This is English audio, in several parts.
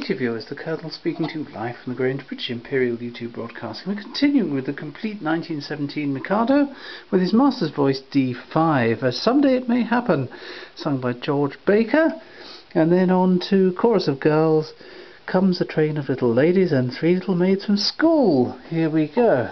day viewers, the Colonel speaking to you live from the Grange British Imperial YouTube Broadcasting. We're continuing with the complete 1917 Mikado with his master's voice D5, as uh, Someday It May Happen, sung by George Baker. And then on to Chorus of Girls, Comes a Train of Little Ladies and Three Little Maids from School. Here we go.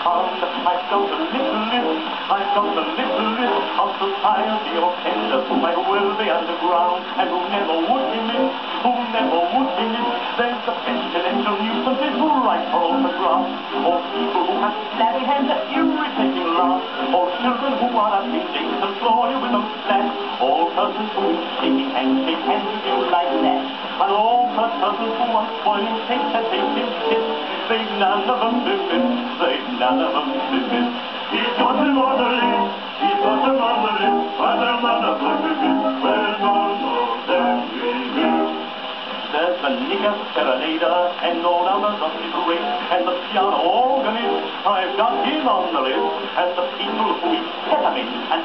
I've got a little list, I've got a little list of society of tenders who might well be underground and who never would be missed, who never would be missed. There's the pestilential nuisances who write for autographs, or people who have flabby hands that irritating laughs, or children who are a things and floor you with flat, all persons who shaking hands shake hands with like that, and all persons who are spoiling take and take his kiss, they've none of them they've none of them been missed. He's got he's got but none of them been missed, where's none of them been missed. There's the nigger serenader and all others of his race, and the piano organist, I've got him on the list, and the people who eat peppermint and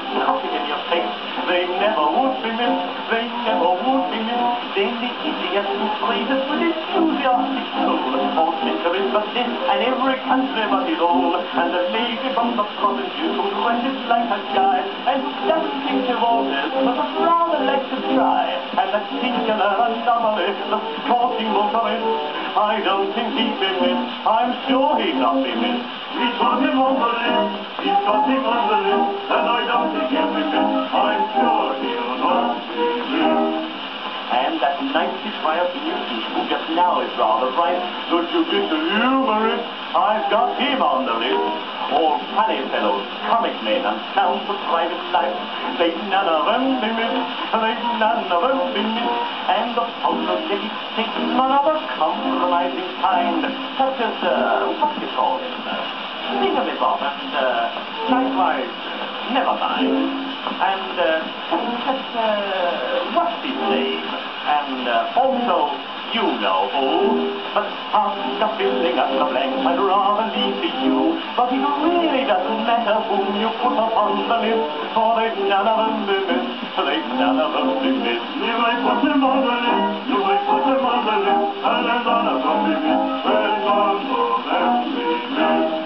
and every country but his own, and the lady from the provinces who dresses like a guy, and doesn't think divorces, but would rather like to try, and the singular anomaly, the sporting motorist, I don't think he'd be missed, I'm sure he'd not be missed. He's got him on the list, he's got him on now is rather bright, the judicial humorist, I've got him on the list. All funny fellows, comic men, and clowns for private life, they none of them be missed, they none of them be missed. And the apologetic take none of a compromising kind, such as, uh, what you call him, uh, Thingamabob and, uh, likewise, never mind. And, uh, uh, what's his name? And, uh, also, you know who. But after filling up the blanks, I'd rather leave to you. But it really doesn't matter whom you put upon the list, for they've none of them be missed, they've none of them be missed. You may put them on the list, you may put them on the list, and there's none of them be missed, there's none of them be missed.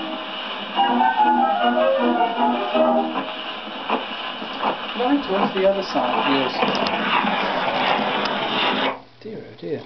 The other side, viewers? Dear, oh dear.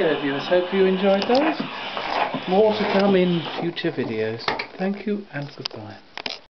Go viewers, hope you enjoyed those. More to come in future videos. Thank you and goodbye.